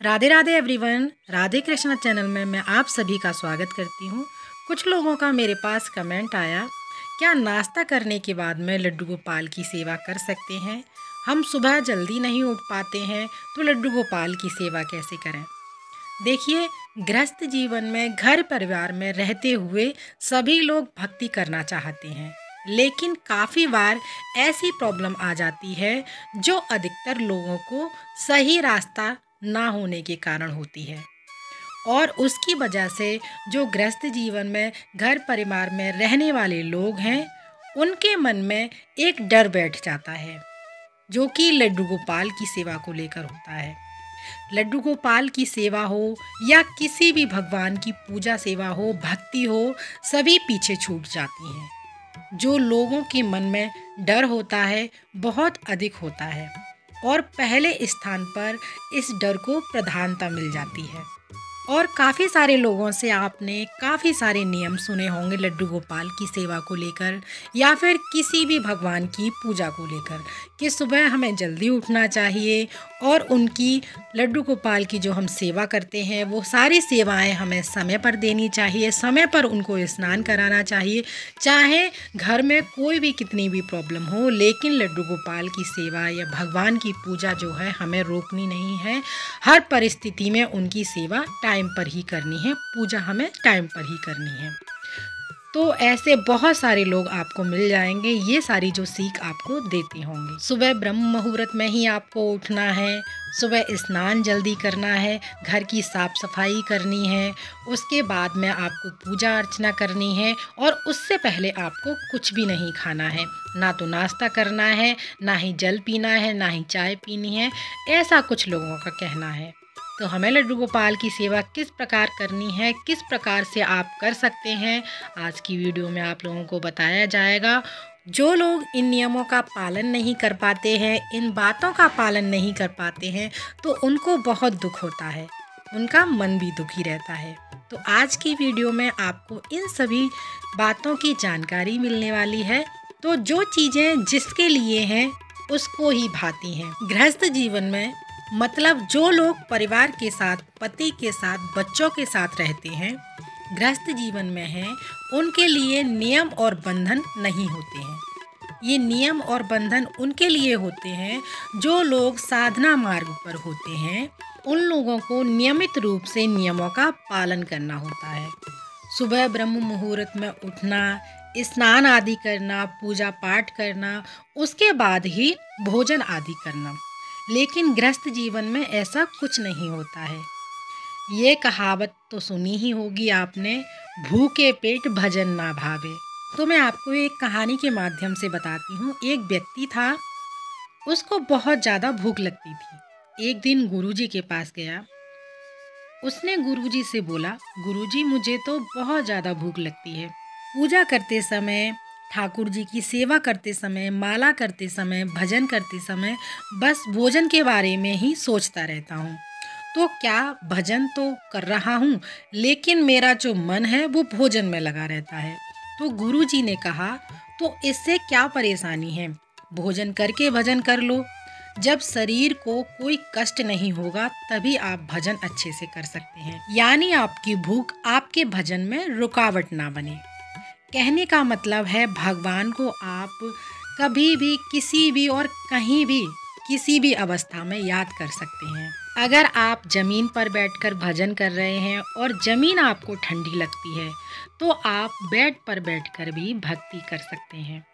Radhe Radhe everyone, Radhe Krishna channel में मैं आप सभी का स्वागत करती हूँ। कुछ लोगों का मेरे पास कमेंट आया, क्या नाश्ता करने के बाद में लड्डू गोपाल की सेवा कर सकते हैं? हम सुबह जल्दी नहीं उठ पाते हैं तो लड्डू गोपाल की सेवा कैसे करें? देखिए गृहस्थ जीवन में, घर परिवार में रहते हुए सभी लोग भक्ति करना चाहते हैं। लेकिन काफ़ी बार ऐसी प्रॉब्लम आ जाती है, जो अधिकतर लोगों को सही रास्ता ना होने के कारण होती है। और उसकी वजह से जो गृहस्थ जीवन में, घर परिवार में रहने वाले लोग हैं, उनके मन में एक डर बैठ जाता है, जो कि लड्डू गोपाल की सेवा को लेकर होता है। लड्डू गोपाल की सेवा हो या किसी भी भगवान की पूजा सेवा हो, भक्ति हो, सभी पीछे छूट जाती हैं। जो लोगों के मन में डर होता है, बहुत अधिक होता है। और पहले स्थान पर इस डर को प्रधानता मिल जाती है। और काफ़ी सारे लोगों से आपने काफ़ी सारे नियम सुने होंगे लड्डू गोपाल की सेवा को लेकर, या फिर किसी भी भगवान की पूजा को लेकर, कि सुबह हमें जल्दी उठना चाहिए और उनकी, लड्डू गोपाल की जो हम सेवा करते हैं, वो सारी सेवाएँ हमें समय पर देनी चाहिए, समय पर उनको स्नान कराना चाहिए, चाहे घर में कोई भी कितनी भी प्रॉब्लम हो, लेकिन लड्डू गोपाल की सेवा या भगवान की पूजा जो है, हमें रोकनी नहीं है। हर परिस्थिति में उनकी सेवा टाइम पर ही करनी है, पूजा हमें टाइम पर ही करनी है। तो ऐसे बहुत सारे लोग आपको मिल जाएँगे, ये सारी जो सीख आपको देते होंगे। सुबह ब्रह्म मुहूर्त में ही आपको उठना है, सुबह स्नान जल्दी करना है, घर की साफ़ सफ़ाई करनी है, उसके बाद में आपको पूजा अर्चना करनी है, और उससे पहले आपको कुछ भी नहीं खाना है। ना तो नाश्ता करना है, ना ही जल पीना है, ना ही चाय पीनी है, ऐसा कुछ लोगों का कहना है। तो हमें लड्डू गोपाल की सेवा किस प्रकार करनी है, किस प्रकार से आप कर सकते हैं, आज की वीडियो में आप लोगों को बताया जाएगा। जो लोग इन नियमों का पालन नहीं कर पाते हैं, इन बातों का पालन नहीं कर पाते हैं तो उनको बहुत दुख होता है, उनका मन भी दुखी रहता है। तो आज की वीडियो में आपको इन सभी बातों की जानकारी मिलने वाली है। तो जो चीज़ें जिसके लिए हैं, उसको ही भाती हैं। गृहस्थ जीवन में मतलब जो लोग परिवार के साथ, पति के साथ, बच्चों के साथ रहते हैं, गृहस्थ जीवन में हैं, उनके लिए नियम और बंधन नहीं होते हैं। ये नियम और बंधन उनके लिए होते हैं जो लोग साधना मार्ग पर होते हैं। उन लोगों को नियमित रूप से नियमों का पालन करना होता है। सुबह ब्रह्म मुहूर्त में उठना, स्नान आदि करना, पूजा पाठ करना, उसके बाद ही भोजन आदि करना। लेकिन ग्रस्त जीवन में ऐसा कुछ नहीं होता है। ये कहावत तो सुनी ही होगी आपने, भूखे पेट भजन ना भावे। तो मैं आपको एक कहानी के माध्यम से बताती हूँ। एक व्यक्ति था, उसको बहुत ज़्यादा भूख लगती थी। एक दिन गुरुजी के पास गया। उसने गुरुजी से बोला, गुरुजी, मुझे तो बहुत ज़्यादा भूख लगती है। पूजा करते समय ठाकुर जी की सेवा करते समय, माला करते समय, भजन करते समय बस भोजन के बारे में ही सोचता रहता हूँ। तो क्या भजन तो कर रहा हूँ, लेकिन मेरा जो मन है वो भोजन में लगा रहता है। तो गुरु जी ने कहा तो इससे क्या परेशानी है? भोजन करके भजन कर लो। जब शरीर को कोई कष्ट नहीं होगा, तभी आप भजन अच्छे से कर सकते हैं। यानी आपकी भूख आपके भजन में रुकावट ना बने। कहने का मतलब है भगवान को आप कभी भी, किसी भी और कहीं भी, किसी भी अवस्था में याद कर सकते हैं। अगर आप ज़मीन पर बैठकर भजन कर रहे हैं और ज़मीन आपको ठंडी लगती है तो आप बेड पर बैठकर भी भक्ति कर सकते हैं।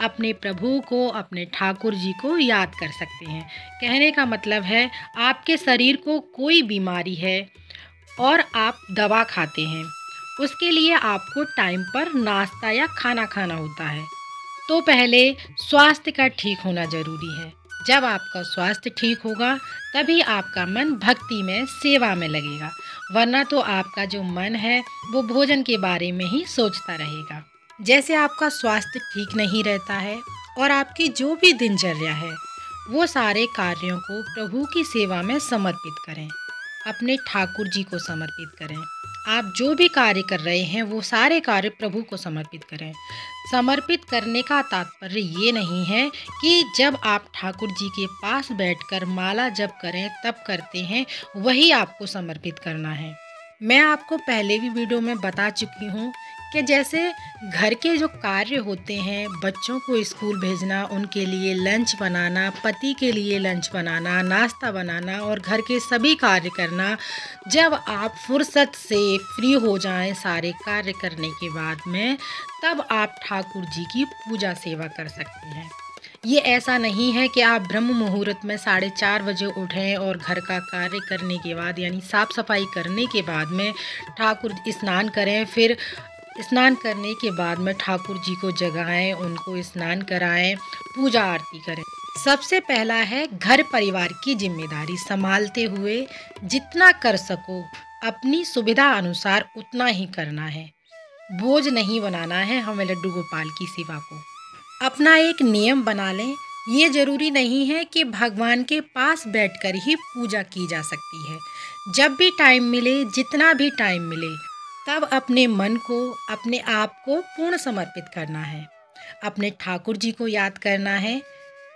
अपने प्रभु को, अपने ठाकुर जी को याद कर सकते हैं। कहने का मतलब है, आपके शरीर को कोई बीमारी है और आप दवा खाते हैं। उसके लिए आपको टाइम पर नाश्ता या खाना खाना होता है। तो पहले स्वास्थ्य का ठीक होना ज़रूरी है। जब आपका स्वास्थ्य ठीक होगा, तभी आपका मन भक्ति में, सेवा में लगेगा। वरना तो आपका जो मन है, वो भोजन के बारे में ही सोचता रहेगा। जैसे आपका स्वास्थ्य ठीक नहीं रहता है, और आपकी जो भी दिनचर्या है, वो सारे कार्यों को प्रभु की सेवा में समर्पित करें। अपने ठाकुर जी को समर्पित करें। आप जो भी कार्य कर रहे हैं, वो सारे कार्य प्रभु को समर्पित करें। समर्पित करने का तात्पर्य ये नहीं है कि जब आप ठाकुर जी के पास बैठकर माला जप करें तब करते हैं, वही आपको समर्पित करना है। मैं आपको पहले भी वीडियो में बता चुकी हूँ कि जैसे घर के जो कार्य होते हैं, बच्चों को स्कूल भेजना, उनके लिए लंच बनाना, पति के लिए लंच बनाना, नाश्ता बनाना और घर के सभी कार्य करना, जब आप फुर्सत से फ्री हो जाएँ सारे कार्य करने के बाद में, तब आप ठाकुर जी की पूजा सेवा कर सकते हैं। ये ऐसा नहीं है कि आप ब्रह्म मुहूर्त में साढ़े चार बजे उठें और घर का कार्य करने के बाद, यानी साफ़ सफ़ाई करने के बाद में ठाकुर स्नान करें, फिर स्नान करने के बाद में ठाकुर जी को जगाएँ, उनको स्नान कराएँ, पूजा आरती करें। सबसे पहला है घर परिवार की ज़िम्मेदारी संभालते हुए जितना कर सको, अपनी सुविधा अनुसार उतना ही करना है। बोझ नहीं बनाना है हमें लड्डू गोपाल की सेवा को। अपना एक नियम बना लें, ये ज़रूरी नहीं है कि भगवान के पास बैठकर ही पूजा की जा सकती है। जब भी टाइम मिले, जितना भी टाइम मिले तब अपने मन को, अपने आप को पूर्ण समर्पित करना है। अपने ठाकुर जी को याद करना है।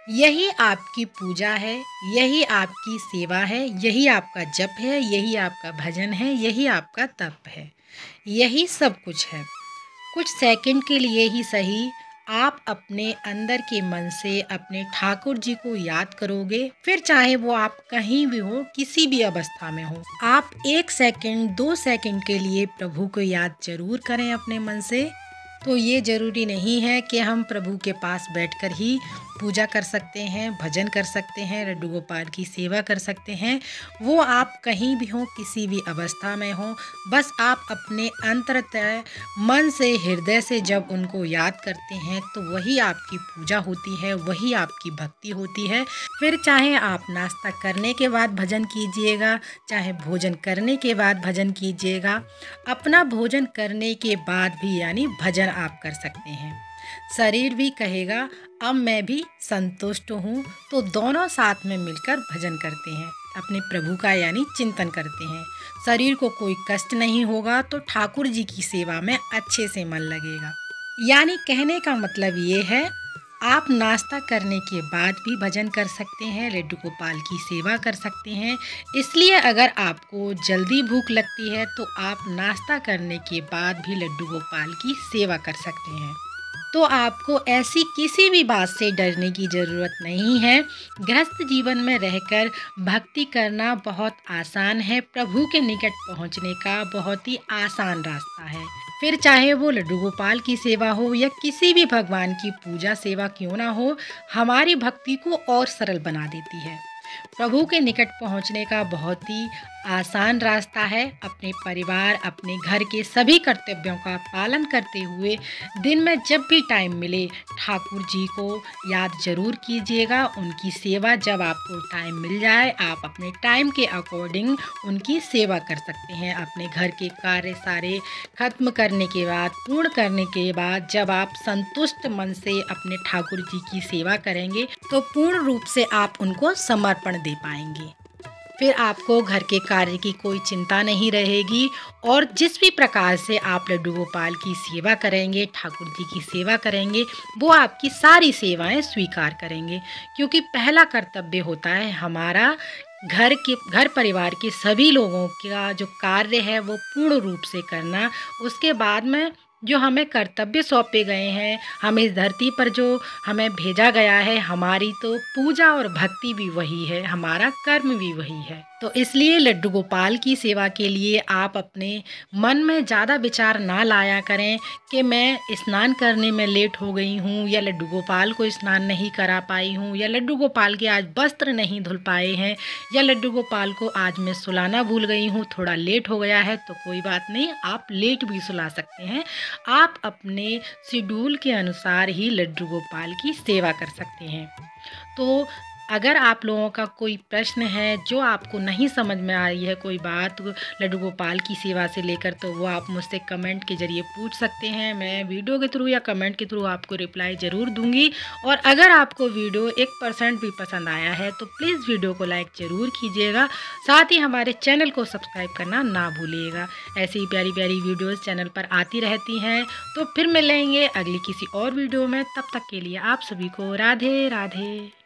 यही आपकी पूजा है, यही आपकी सेवा है, यही आपका जप है, यही आपका भजन है, यही आपका तप है। यही सब कुछ है। कुछ सेकंड के लिए ही सही आप अपने अंदर के मन से अपने ठाकुर जी को याद करोगे, फिर चाहे वो आप कहीं भी हो, किसी भी अवस्था में हो, आप एक सेकंड दो सेकंड के लिए प्रभु को याद ज़रूर करें अपने मन से। तो ये ज़रूरी नहीं है कि हम प्रभु के पास बैठकर ही पूजा कर सकते हैं, भजन कर सकते हैं, लड्डू गोपाल की सेवा कर सकते हैं। वो आप कहीं भी हों, किसी भी अवस्था में हों, बस आप अपने अंतरतः मन से, हृदय से जब उनको याद करते हैं तो वही आपकी पूजा होती है, वही आपकी भक्ति होती है। फिर चाहे आप नाश्ता करने के बाद भजन कीजिएगा, चाहे भोजन करने के बाद भजन कीजिएगा, अपना भोजन करने के बाद भी यानी भजन आप कर सकते हैं। शरीर भी कहेगा, अब मैं भी संतुष्ट हूँ। तो दोनों साथ में मिलकर भजन करते हैं, अपने प्रभु का यानी चिंतन करते हैं। शरीर को कोई कष्ट नहीं होगा तो ठाकुर जी की सेवा में अच्छे से मन लगेगा। यानी कहने का मतलब ये है, आप नाश्ता करने के बाद भी भजन कर सकते हैं लड्डू गोपाल की सेवा कर सकते हैं। इसलिए अगर आपको जल्दी भूख लगती है तो आप नाश्ता करने के बाद भी लड्डू गोपाल की सेवा कर सकते हैं। तो आपको ऐसी किसी भी बात से डरने की ज़रूरत नहीं है। गृहस्थ जीवन में रहकर भक्ति करना बहुत आसान है। प्रभु के निकट पहुँचने का बहुत ही आसान रास्ता है। फिर चाहे वो लड्डू गोपाल की सेवा हो या किसी भी भगवान की पूजा सेवा क्यों ना हो, हमारी भक्ति को और सरल बना देती है। प्रभु के निकट पहुँचने का बहुत ही आसान रास्ता है अपने परिवार, अपने घर के सभी कर्तव्यों का पालन करते हुए दिन में जब भी टाइम मिले, ठाकुर जी को याद ज़रूर कीजिएगा। उनकी सेवा जब आपको टाइम मिल जाए, आप अपने टाइम के अकॉर्डिंग उनकी सेवा कर सकते हैं। अपने घर के कार्य सारे खत्म करने के बाद, पूर्ण करने के बाद जब आप संतुष्ट मन से अपने ठाकुर जी की सेवा करेंगे तो पूर्ण रूप से आप उनको समर्पण दे पाएँगे। फिर आपको घर के कार्य की कोई चिंता नहीं रहेगी और जिस भी प्रकार से आप लड्डू गोपाल की सेवा करेंगे, ठाकुर जी की सेवा करेंगे, वो आपकी सारी सेवाएँ स्वीकार करेंगे। क्योंकि पहला कर्तव्य होता है हमारा घर के, घर परिवार के सभी लोगों का जो कार्य है वो पूर्ण रूप से करना। उसके बाद में जो हमें कर्तव्य सौंपे गए हैं, हमें इस धरती पर जो हमें भेजा गया है, हमारी तो पूजा और भक्ति भी वही है, हमारा कर्म भी वही है। तो इसलिए लड्डू गोपाल की सेवा के लिए आप अपने मन में ज़्यादा विचार ना लाया करें कि मैं स्नान करने में लेट हो गई हूँ या लड्डू गोपाल को स्नान नहीं करा पाई हूँ या लड्डू गोपाल के आज वस्त्र नहीं धुल पाए हैं या लड्डू गोपाल को आज मैं सुलाना भूल गई हूँ, थोड़ा लेट हो गया है तो कोई बात नहीं, आप लेट भी सुला सकते हैं। आप अपने शेड्यूल के अनुसार ही लड्डू गोपाल की सेवा कर सकते हैं। तो अगर आप लोगों का कोई प्रश्न है, जो आपको नहीं समझ में आ रही है कोई बात, लड्डू गोपाल की सेवा से लेकर तो वो आप मुझसे कमेंट के ज़रिए पूछ सकते हैं। मैं वीडियो के थ्रू या कमेंट के थ्रू आपको रिप्लाई ज़रूर दूँगी। और अगर आपको वीडियो एक परसेंट भी पसंद आया है तो प्लीज़ वीडियो को लाइक ज़रूर कीजिएगा। साथ ही हमारे चैनल को सब्सक्राइब करना ना भूलिएगा। ऐसी ही प्यारी प्यारी वीडियोज़ चैनल पर आती रहती हैं। तो फिर मिलेंगे अगली किसी और वीडियो में। तब तक के लिए आप सभी को राधे राधे